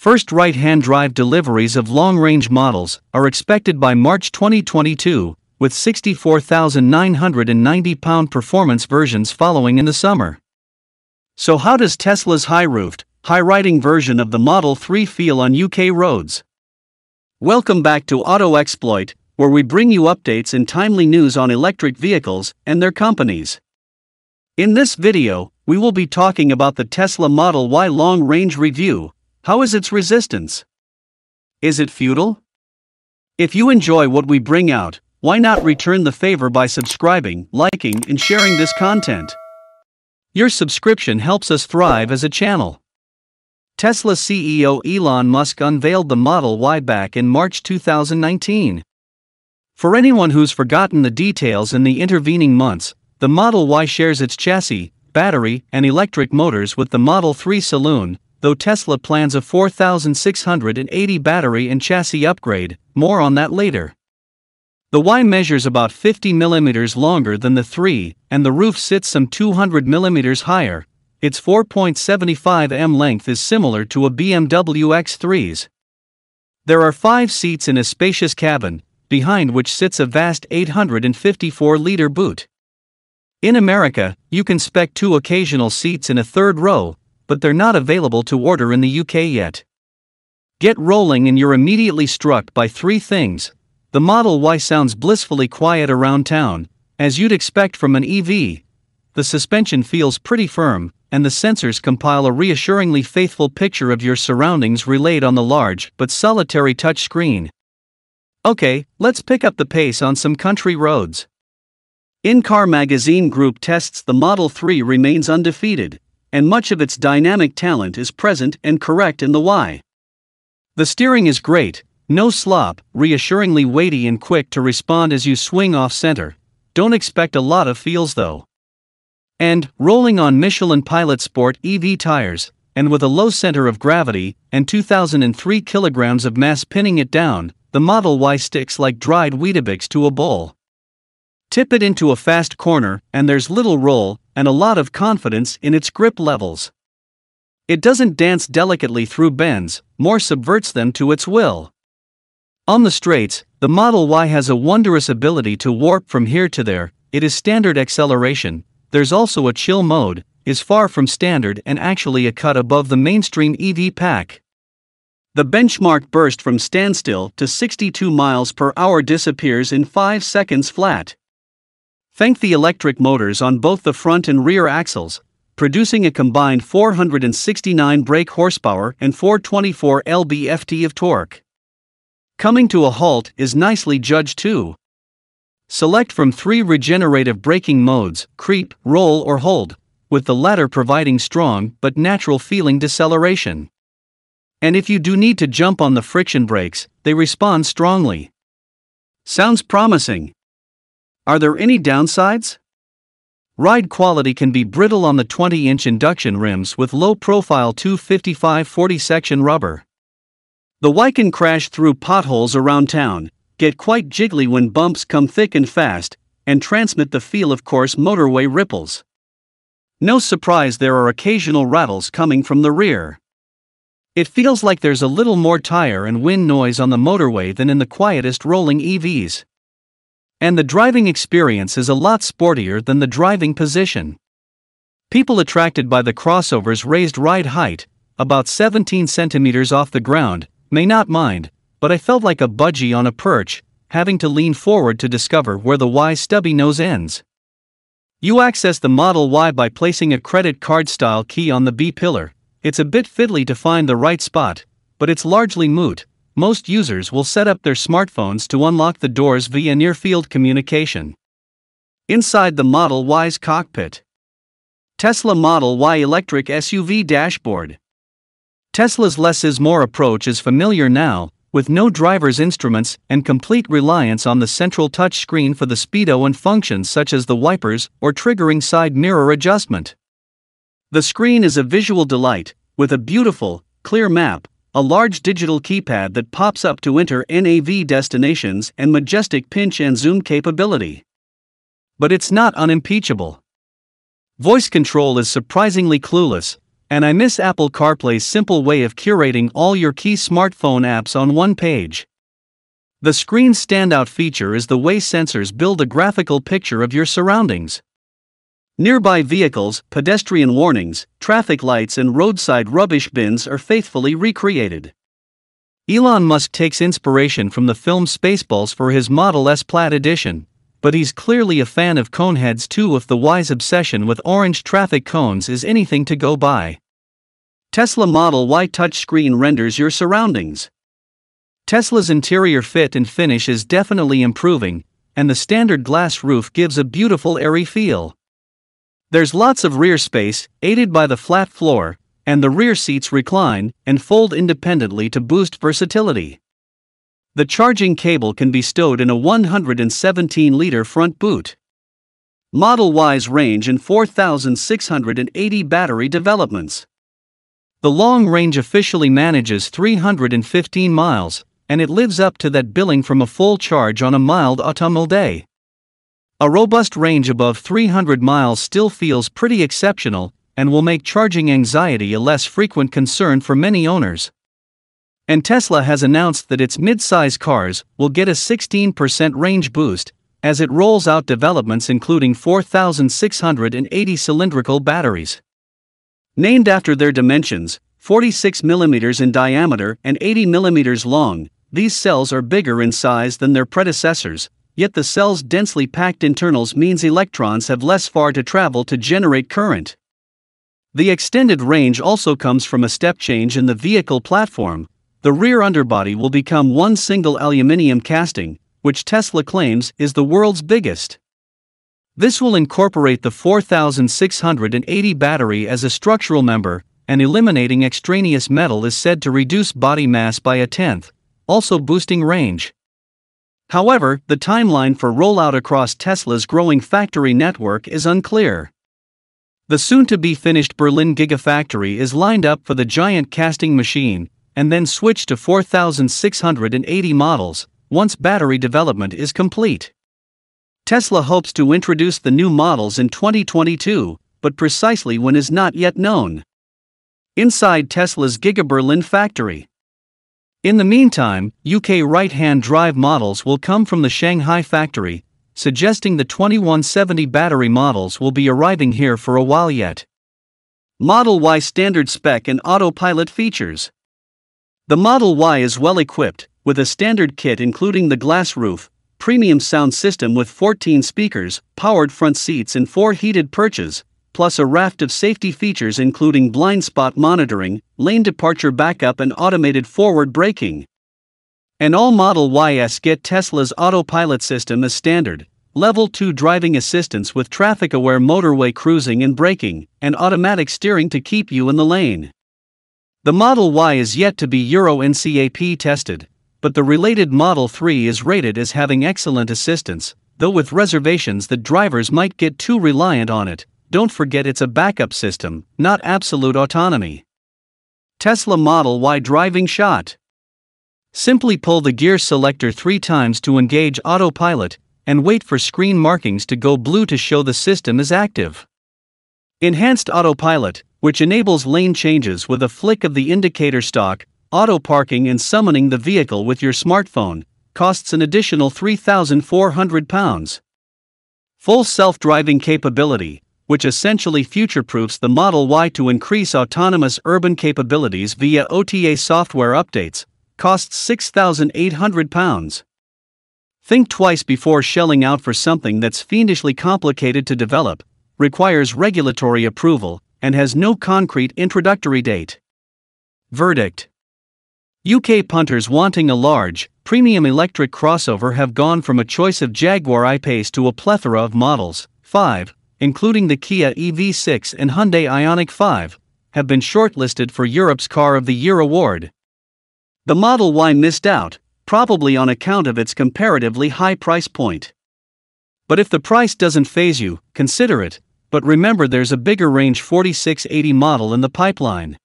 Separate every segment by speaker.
Speaker 1: First right hand drive deliveries of long range models are expected by March 2022, with 64,990 pound performance versions following in the summer. So, how does Tesla's high roofed, high riding version of the Model 3 feel on UK roads? Welcome back to Auto Exploit, where we bring you updates and timely news on electric vehicles and their companies. In this video, we will be talking about the Tesla Model Y long range review how is its resistance? Is it futile? If you enjoy what we bring out, why not return the favor by subscribing, liking, and sharing this content? Your subscription helps us thrive as a channel. Tesla CEO Elon Musk unveiled the Model Y back in March 2019. For anyone who's forgotten the details in the intervening months, the Model Y shares its chassis, battery, and electric motors with the Model 3 Saloon, though Tesla plans a 4680 battery and chassis upgrade, more on that later. The Y measures about 50 mm longer than the 3, and the roof sits some 200 mm higher. Its 4.75 m length is similar to a BMW X3's. There are five seats in a spacious cabin, behind which sits a vast 854 liter boot. In America, you can spec two occasional seats in a third row, but they're not available to order in the UK yet. Get rolling and you're immediately struck by three things. The Model Y sounds blissfully quiet around town, as you'd expect from an EV. The suspension feels pretty firm, and the sensors compile a reassuringly faithful picture of your surroundings relayed on the large but solitary touchscreen. Okay, let's pick up the pace on some country roads. In Car Magazine Group tests the Model 3 remains undefeated, and much of its dynamic talent is present and correct in the Y. The steering is great, no slop, reassuringly weighty and quick to respond as you swing off center. Don't expect a lot of feels though. And, rolling on Michelin Pilot Sport EV tires, and with a low center of gravity and 2003 kilograms of mass pinning it down, the Model Y sticks like dried Weetabix to a bowl. Tip it into a fast corner, and there's little roll, and a lot of confidence in its grip levels. It doesn't dance delicately through bends, more subverts them to its will. On the straights, the Model Y has a wondrous ability to warp from here to there, it is standard acceleration, there's also a chill mode, is far from standard and actually a cut above the mainstream EV pack. The benchmark burst from standstill to 62 miles per hour disappears in 5 seconds flat. Thank the electric motors on both the front and rear axles, producing a combined 469 brake horsepower and 424 lb-ft of torque. Coming to a halt is nicely judged too. Select from three regenerative braking modes creep, roll, or hold, with the latter providing strong but natural feeling deceleration. And if you do need to jump on the friction brakes, they respond strongly. Sounds promising. Are there any downsides? Ride quality can be brittle on the 20 inch induction rims with low profile 255 40 section rubber. The can crash through potholes around town, get quite jiggly when bumps come thick and fast, and transmit the feel of coarse motorway ripples. No surprise there are occasional rattles coming from the rear. It feels like there's a little more tire and wind noise on the motorway than in the quietest rolling EVs. And the driving experience is a lot sportier than the driving position. People attracted by the crossover's raised ride height, about 17 centimeters off the ground, may not mind, but I felt like a budgie on a perch, having to lean forward to discover where the Y stubby nose ends. You access the Model Y by placing a credit card style key on the B pillar. It's a bit fiddly to find the right spot, but it's largely moot, most users will set up their smartphones to unlock the doors via near field communication. Inside the Model Y's cockpit, Tesla Model Y electric SUV dashboard. Tesla's less is more approach is familiar now, with no driver's instruments and complete reliance on the central touchscreen for the speedo and functions such as the wipers or triggering side mirror adjustment. The screen is a visual delight, with a beautiful, clear map, a large digital keypad that pops up to enter NAV destinations and majestic pinch and zoom capability. But it's not unimpeachable. Voice control is surprisingly clueless, And I miss Apple CarPlay's simple way of curating all your key smartphone apps on one page. The screen's standout feature is the way sensors build a graphical picture of your surroundings. Nearby vehicles, pedestrian warnings, traffic lights, and roadside rubbish bins are faithfully recreated. Elon Musk takes inspiration from the film Spaceballs for his Model S Plaid edition, but he's clearly a fan of coneheads too if the Y's obsession with orange traffic cones is anything to go by. Tesla Model Y touchscreen renders your surroundings. Tesla's interior fit and finish is definitely improving, and the standard glass roof gives a beautiful airy feel. There's lots of rear space, aided by the flat floor, and the rear seats recline and fold independently to boost versatility. The charging cable can be stowed in a 117 liter front boot. Model Y's range in 4,680 battery developments. The long range officially manages 315 miles, and it lives up to that billing from a full charge on a mild autumnal day. A robust range above 300 miles still feels pretty exceptional and will make charging anxiety a less frequent concern for many owners. And Tesla has announced that its mid-size cars will get a 16% range boost as it rolls out developments including 4,680 cylindrical batteries. Named after their dimensions, 46 mm in diameter and 80 mm long, these cells are bigger in size than their predecessors, yet the cell's densely packed internals means electrons have less far to travel to generate current. The extended range also comes from a step change in the vehicle platform, the rear underbody will become one single aluminium casting, which Tesla claims is the world's biggest. This will incorporate the 4680 battery as a structural member, and eliminating extraneous metal is said to reduce body mass by a tenth, also boosting range. However, the timeline for rollout across Tesla's growing factory network is unclear. The soon to be finished Berlin Gigafactory is lined up for the giant casting machine, and then switch to 4,680 models once battery development is complete. Tesla hopes to introduce the new models in 2022, but precisely when is not yet known. Inside Tesla's Giga Berlin factory. In the meantime, UK right hand drive models will come from the Shanghai factory, suggesting the 2170 battery models will be arriving here for a while yet. Model Y standard spec and autopilot features. The Model Y is well equipped, with a standard kit including the glass roof, premium sound system with 14 speakers, powered front seats, and four heated perches, plus a raft of safety features including blind spot monitoring, lane departure backup, and automated forward braking. And all Model YS get Tesla's autopilot system as standard, level 2 driving assistance with traffic aware motorway cruising and braking, and automatic steering to keep you in the lane. The Model Y is yet to be Euro NCAP tested, but the related Model 3 is rated as having excellent assistance, though with reservations that drivers might get too reliant on it. Don't forget it's a backup system, not absolute autonomy. Tesla Model Y driving shot. Simply pull the gear selector three times to engage autopilot, and wait for screen markings to go blue to show the system is active. Enhanced autopilot, which enables lane changes with a flick of the indicator stalk, auto parking, and summoning the vehicle with your smartphone, costs an additional £3,400. Full self driving capability, which essentially future proofs the Model Y to increase autonomous urban capabilities via OTA software updates, costs £6,800. Think twice before shelling out for something that's fiendishly complicated to develop, requires regulatory approval, and has no concrete introductory date. Verdict UK punters wanting a large, premium electric crossover have gone from a choice of Jaguar I-Pace to a plethora of models, 5, including the Kia EV6 and Hyundai Ioniq 5, have been shortlisted for Europe's Car of the Year award. The Model Y missed out, probably on account of its comparatively high price point. But if the price doesn't faze you, consider it, but remember there's a bigger range 4680 model in the pipeline.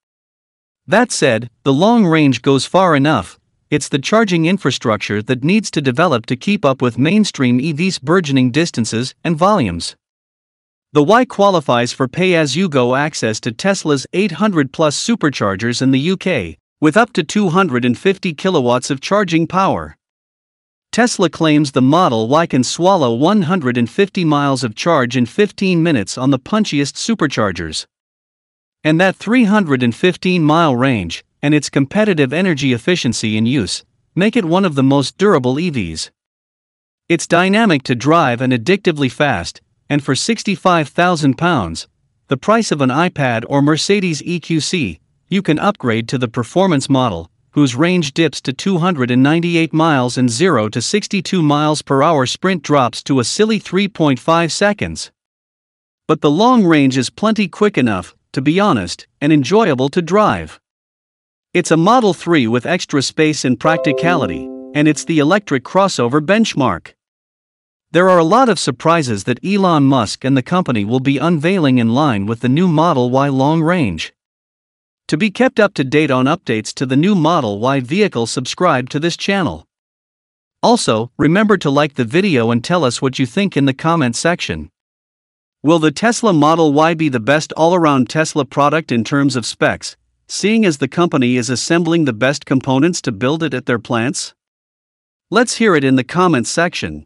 Speaker 1: That said, the long range goes far enough, it's the charging infrastructure that needs to develop to keep up with mainstream EVs' burgeoning distances and volumes. The Y qualifies for pay as you go access to Tesla's 800 plus superchargers in the UK, with up to 250 kilowatts of charging power. Tesla claims the Model Y can swallow 150 miles of charge in 15 minutes on the punchiest superchargers. And that 315 mile range, and its competitive energy efficiency in use, make it one of the most durable EVs. It's dynamic to drive and addictively fast, and for £65,000, the price of an I-Pace or Mercedes EQC, you can upgrade to the performance model, whose range dips to 298 miles and 0 to 62 miles per hour sprint drops to a silly 3.5 seconds. But the long range is plenty quick enough, to be honest, and enjoyable to drive. It's a Model 3 with extra space and practicality, and it's the electric crossover benchmark. There are a lot of surprises that Elon Musk and the company will be unveiling in line with the new Model Y long range. To be kept up to date on updates to the new Model Y vehicle, subscribe to this channel. Also, remember to like the video and tell us what you think in the comment section. Will the Tesla Model Y be the best all around Tesla product in terms of specs, seeing as the company is assembling the best components to build it at their plants? Let's hear it in the comments section.